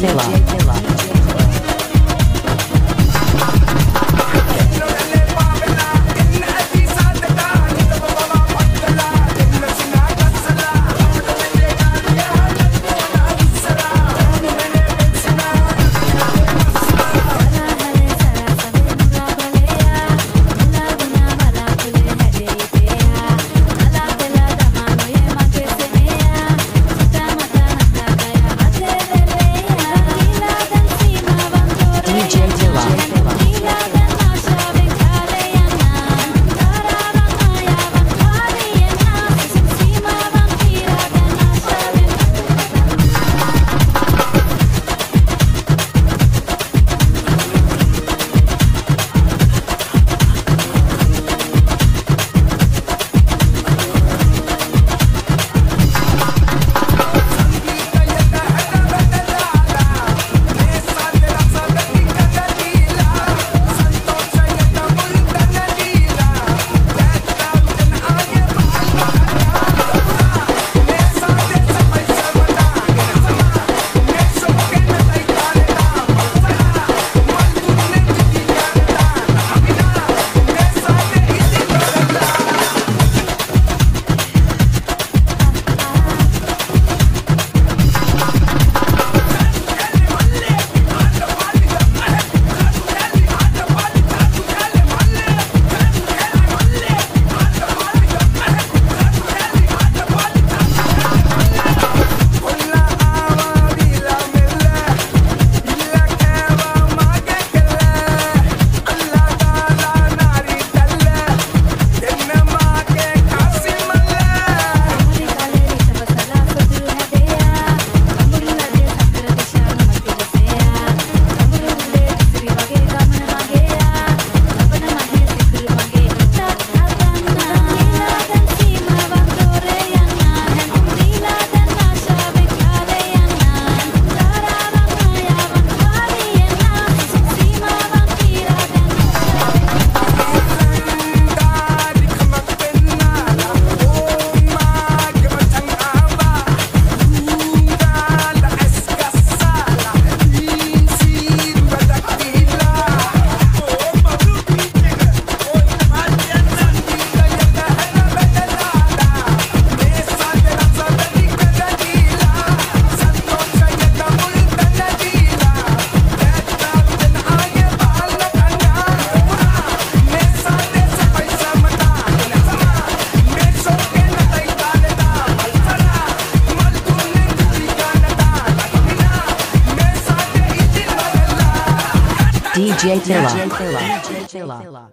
Miller. DJ Tilla.